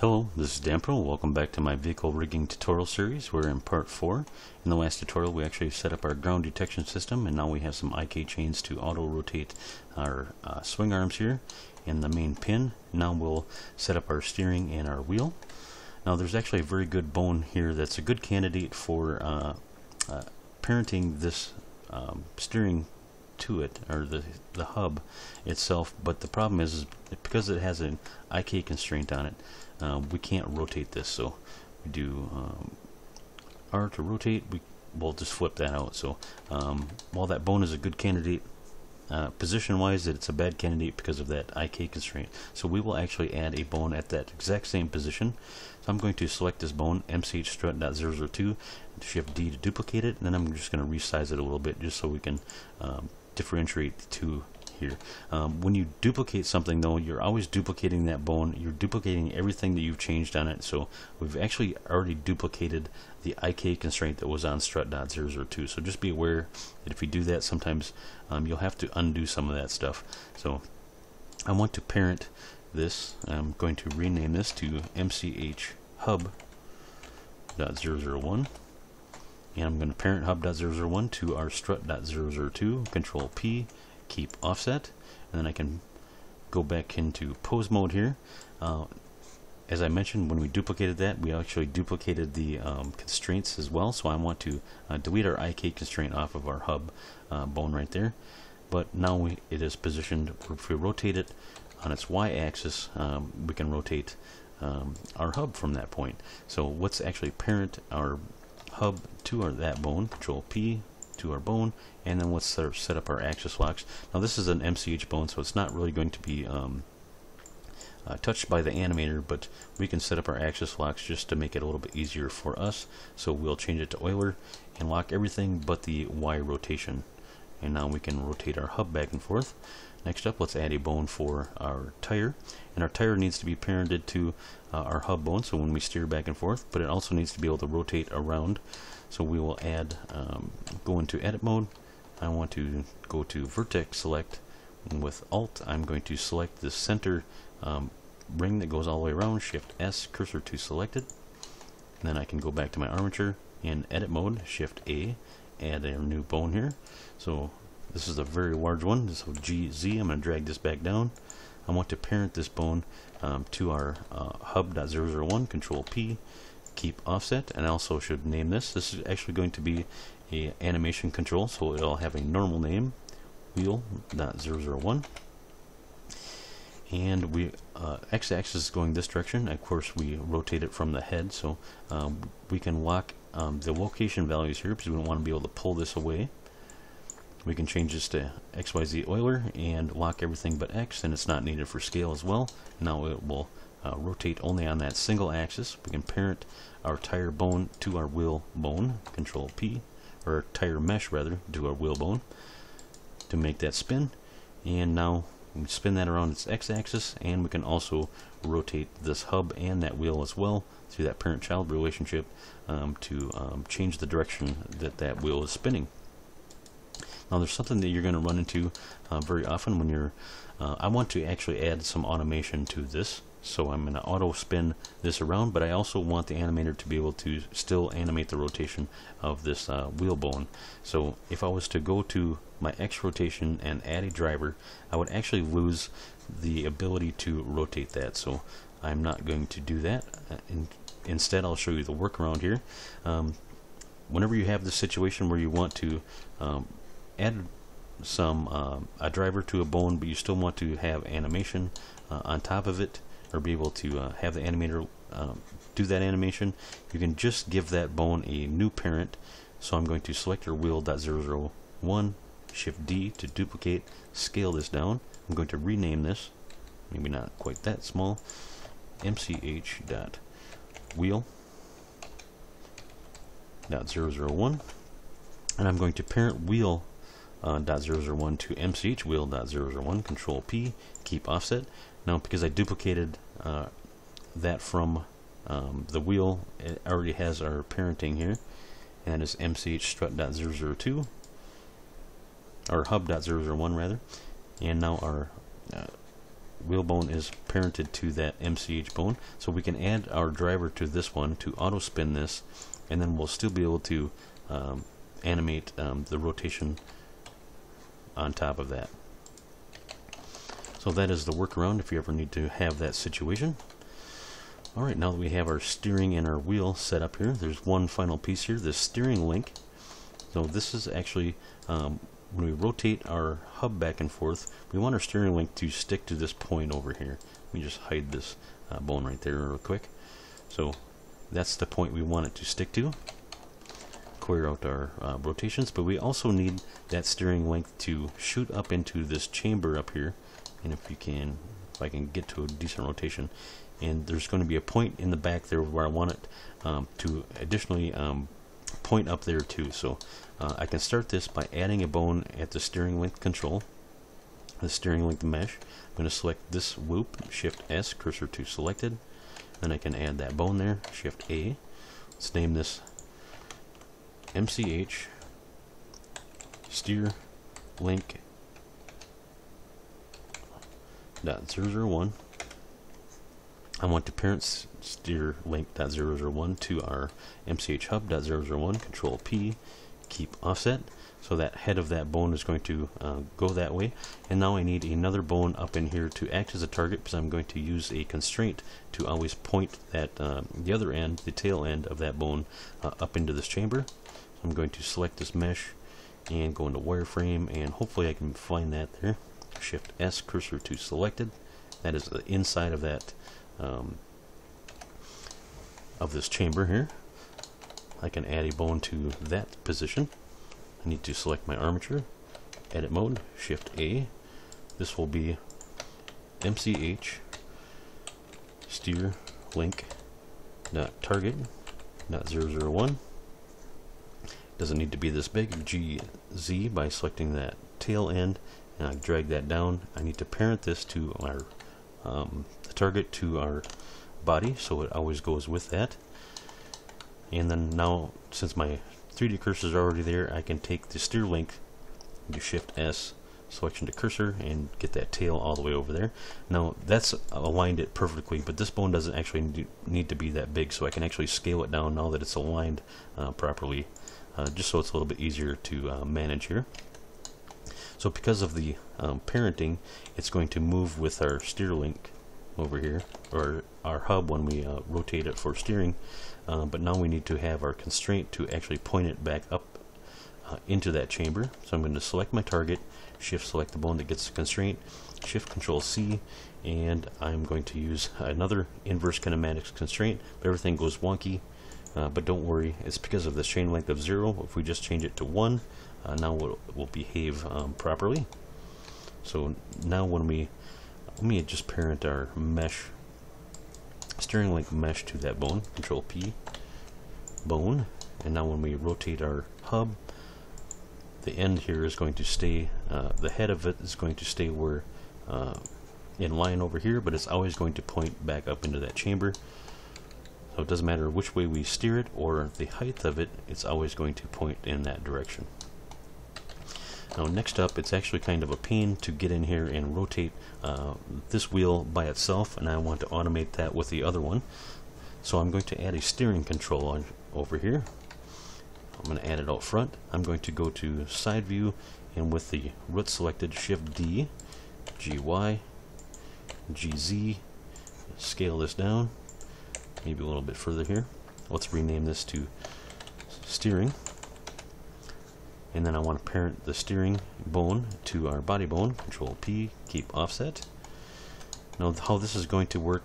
Hello, this is Dan. Welcome back to my vehicle rigging tutorial series. We're in part 4. In the last tutorial we actually set up our ground detection system and now we have some IK chains to auto rotate our uh, swing arms here and the main pin. Now we'll set up our steering and our wheel. Now there's actually a very good bone here that's a good candidate for uh, uh, parenting this um, steering to it or the the hub itself but the problem is, is because it has an IK constraint on it uh, we can't rotate this so we do um, R to rotate we will just flip that out. So um, while that bone is a good candidate uh, position wise it's a bad candidate because of that IK constraint. So we will actually add a bone at that exact same position. So I'm going to select this bone MCH strut.002 shift D to duplicate it and then I'm just going to resize it a little bit just so we can um, differentiate the two here. Um, when you duplicate something though, you're always duplicating that bone. You're duplicating everything that you've changed on it. So we've actually already duplicated the IK constraint that was on strut.002. So just be aware that if you do that, sometimes um, you'll have to undo some of that stuff. So I want to parent this. I'm going to rename this to MCH hub.001 and I'm going to parent hub.001 to our strut.002 control P keep offset and then I can go back into pose mode here. Uh, as I mentioned when we duplicated that we actually duplicated the um, constraints as well. So I want to uh, delete our IK constraint off of our hub uh, bone right there. But now we, it is positioned if we rotate it on its y-axis um, we can rotate um, our hub from that point. So what's actually parent our hub to our that bone, control P to our bone, and then let's set, set up our axis locks. Now this is an MCH bone, so it's not really going to be um, uh, touched by the animator, but we can set up our axis locks just to make it a little bit easier for us. So we'll change it to Euler and lock everything but the Y rotation. And now we can rotate our hub back and forth. Next up, let's add a bone for our tire. And our tire needs to be parented to uh, our hub bone, so when we steer back and forth, but it also needs to be able to rotate around. So we will add, um, go into edit mode. I want to go to vertex select. And with Alt, I'm going to select the center um, ring that goes all the way around, Shift S, cursor to selected. And then I can go back to my armature in edit mode, Shift A, add a new bone here. So this is a very large one, so GZ, I'm going to drag this back down. I want to parent this bone um, to our uh, hub.001, control P, keep offset, and I also should name this. This is actually going to be a animation control, so it'll have a normal name, wheel.001. And we uh, x-axis is going this direction. Of course, we rotate it from the head, so um, we can lock um, the location values here because we don't want to be able to pull this away we can change this to XYZ Euler and lock everything but X and it's not needed for scale as well. Now it will uh, rotate only on that single axis. We can parent our tire bone to our wheel bone, control P, or tire mesh rather, to our wheel bone to make that spin. And now we spin that around its x-axis and we can also rotate this hub and that wheel as well through that parent-child relationship um, to um, change the direction that that wheel is spinning. Now there's something that you're going to run into uh, very often when you're, uh, I want to actually add some automation to this. So I'm going to auto spin this around, but I also want the animator to be able to still animate the rotation of this uh, wheel bone. So if I was to go to my X rotation and add a driver, I would actually lose the ability to rotate that. So I'm not going to do that. Uh, in, instead, I'll show you the workaround here. Um, whenever you have the situation where you want to um, add some uh, a driver to a bone, but you still want to have animation uh, on top of it, or be able to uh, have the animator um, do that animation, you can just give that bone a new parent. So I'm going to select your wheel.001, Shift D to duplicate, scale this down. I'm going to rename this, maybe not quite that small, mch dot wheel dot 001 and I'm going to parent wheel uh, .001 to mch wheel .001 control P keep offset. Now because I duplicated uh, that from um, the wheel it already has our parenting here. And is mch strut strut.002 or hub hub.001 rather. And now our uh, wheel bone is parented to that MCH bone. So we can add our driver to this one to auto spin this, and then we'll still be able to um, animate um, the rotation on top of that. So that is the workaround if you ever need to have that situation. Alright, now that we have our steering and our wheel set up here, there's one final piece here, the steering link. So this is actually, um, when we rotate our hub back and forth, we want our steering link to stick to this point over here. Let me just hide this uh, bone right there real quick. So that's the point we want it to stick to. Clear out our uh, rotations, but we also need that steering link to shoot up into this chamber up here. And if you can, if I can get to a decent rotation, and there's going to be a point in the back there where I want it um, to additionally um, point up there too. So uh, I can start this by adding a bone at the steering link control the steering link mesh. I'm going to select this whoop shift S cursor to selected. Then I can add that bone there shift A. Let's name this MCH steer link dot zero zero one I want to parent steer link.001 to our MCH hub.001, control P, keep offset. So that head of that bone is going to uh, go that way. And now I need another bone up in here to act as a target because I'm going to use a constraint to always point that uh, the other end, the tail end of that bone uh, up into this chamber. I'm going to select this mesh and go into wireframe and hopefully I can find that there. Shift S cursor to selected. That is the inside of that um, of this chamber here. I can add a bone to that position. I need to select my armature, edit mode, shift A. This will be MCH steer link dot target dot 001 doesn't need to be this big. GZ by selecting that tail end and I drag that down. I need to parent this to our um, target to our body so it always goes with that. And then now since my 3D cursor is already there I can take the steer link do shift S selection to cursor and get that tail all the way over there. Now that's aligned it perfectly but this bone doesn't actually need to be that big so I can actually scale it down now that it's aligned uh, properly uh, just so it's a little bit easier to uh, manage here so because of the um, parenting it's going to move with our steer link over here, or our hub when we uh, rotate it for steering. Uh, but now we need to have our constraint to actually point it back up uh, into that chamber. So I'm going to select my target, shift select the bone that gets the constraint, shift control C, and I'm going to use another inverse kinematics constraint, but everything goes wonky. Uh, but don't worry, it's because of the chain length of zero. If we just change it to one, uh, now it will, will behave um, properly. So now when we let me just parent our mesh steering link mesh to that bone control P bone and now when we rotate our hub the end here is going to stay uh, the head of it is going to stay where uh, in line over here but it's always going to point back up into that chamber so it doesn't matter which way we steer it or the height of it it's always going to point in that direction now next up, it's actually kind of a pain to get in here and rotate uh, this wheel by itself, and I want to automate that with the other one. So I'm going to add a steering control on, over here. I'm going to add it out front. I'm going to go to side view, and with the root selected, Shift D, GY, GZ, scale this down, maybe a little bit further here. Let's rename this to steering. And then I want to parent the steering bone to our body bone control P keep offset. Now how this is going to work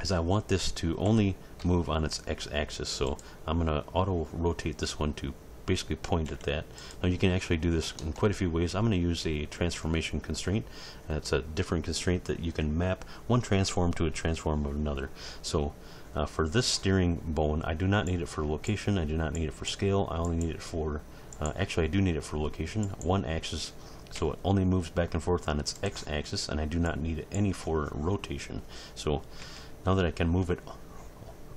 is I want this to only move on its x-axis. So I'm gonna auto rotate this one to basically point at that. Now you can actually do this in quite a few ways. I'm going to use a transformation constraint. That's a different constraint that you can map one transform to a transform of another. So uh, for this steering bone, I do not need it for location, I do not need it for scale, I only need it for, uh, actually I do need it for location, one axis, so it only moves back and forth on its x-axis, and I do not need any for rotation. So now that I can move it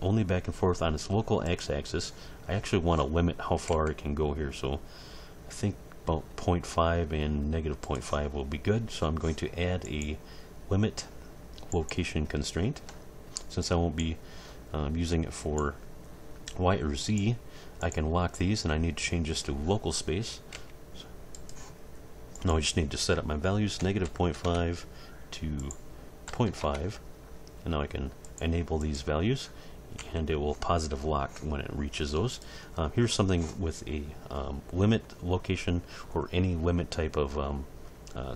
only back and forth on its local x-axis, I actually want to limit how far it can go here, so I think about 0.5 and negative 0.5 will be good. So I'm going to add a limit location constraint. Since I won't be um, using it for Y or Z, I can lock these and I need to change this to local space. Now I just need to set up my values, negative 0.5 to 0.5, and now I can enable these values and it will positive lock when it reaches those. Uh, here's something with a um, limit location or any limit type of um, uh,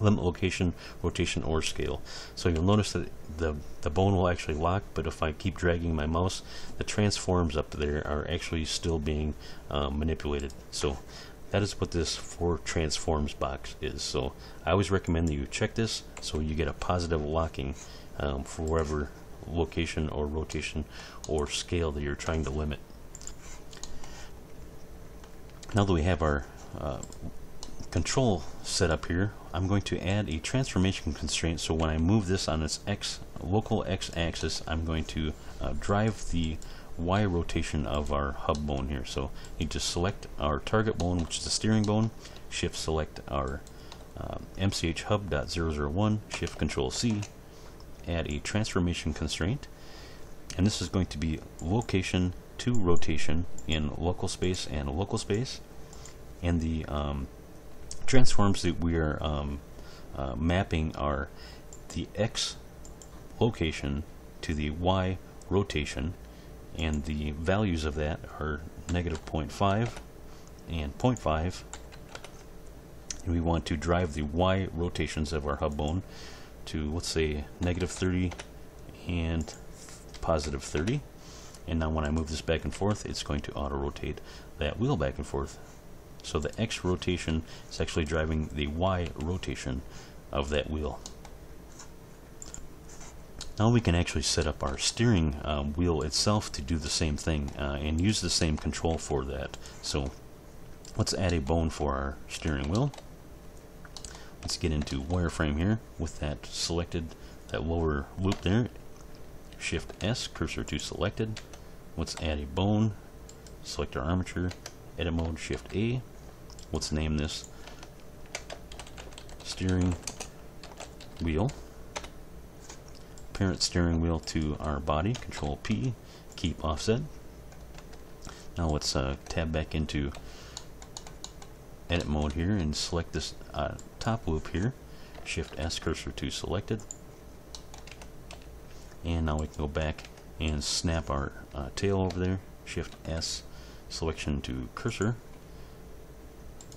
limit location, rotation, or scale. So you'll notice that the, the bone will actually lock, but if I keep dragging my mouse, the transforms up there are actually still being uh, manipulated. So that is what this for transforms box is. So I always recommend that you check this so you get a positive locking um, for whatever location or rotation or scale that you're trying to limit. Now that we have our uh, control set up here, I'm going to add a transformation constraint so when I move this on its x local x axis, I'm going to uh, drive the y rotation of our hub bone here. So you just select our target bone, which is the steering bone, shift select our um, MCH hub.001, shift control C, add a transformation constraint. And this is going to be location to rotation in local space and local space. And the um, transforms that we are um, uh, mapping are the x location to the y rotation. And the values of that are negative 0.5 and 0.5 and we want to drive the y rotations of our hub bone to let's say negative 30 and positive 30 and now when I move this back and forth it's going to auto rotate that wheel back and forth. So the X rotation is actually driving the Y rotation of that wheel. Now we can actually set up our steering um, wheel itself to do the same thing uh, and use the same control for that. So let's add a bone for our steering wheel Let's get into wireframe here with that selected, that lower loop there. Shift S, cursor to selected. Let's add a bone, select our armature, edit mode, Shift A. Let's name this steering wheel. Parent steering wheel to our body, Control P, keep offset. Now let's uh, tab back into edit mode here and select this uh, top loop here. Shift S cursor to selected. And now we can go back and snap our uh, tail over there. Shift S selection to cursor.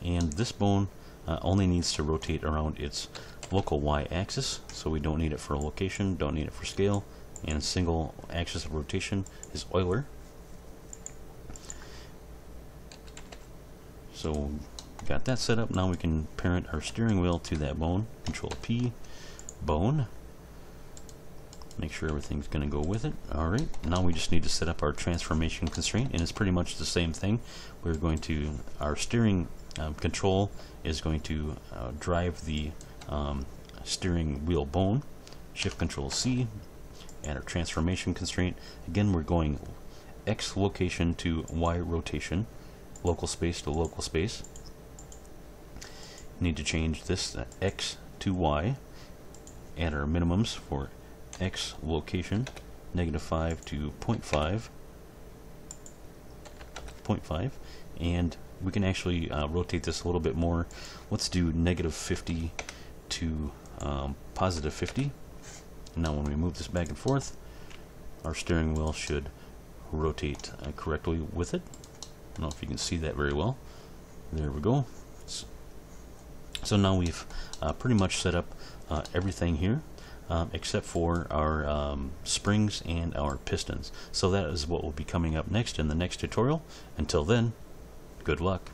And this bone uh, only needs to rotate around its local Y axis, so we don't need it for location, don't need it for scale, and single axis of rotation is Euler. So got that set up. Now we can parent our steering wheel to that bone. Control P, bone. Make sure everything's going to go with it. Alright, now we just need to set up our transformation constraint, and it's pretty much the same thing. We're going to, our steering um, control is going to uh, drive the um, steering wheel bone. Shift Control C, and our transformation constraint. Again, we're going X location to Y rotation, local space to local space need to change this uh, x to y. Add our minimums for x location negative 5 to 0.5 0.5 and we can actually uh, rotate this a little bit more. Let's do negative 50 to um, positive 50 now when we move this back and forth our steering wheel should rotate uh, correctly with it. I don't know if you can see that very well. There we go so now we've uh, pretty much set up uh, everything here um, except for our um, springs and our pistons. So that is what will be coming up next in the next tutorial. Until then, good luck.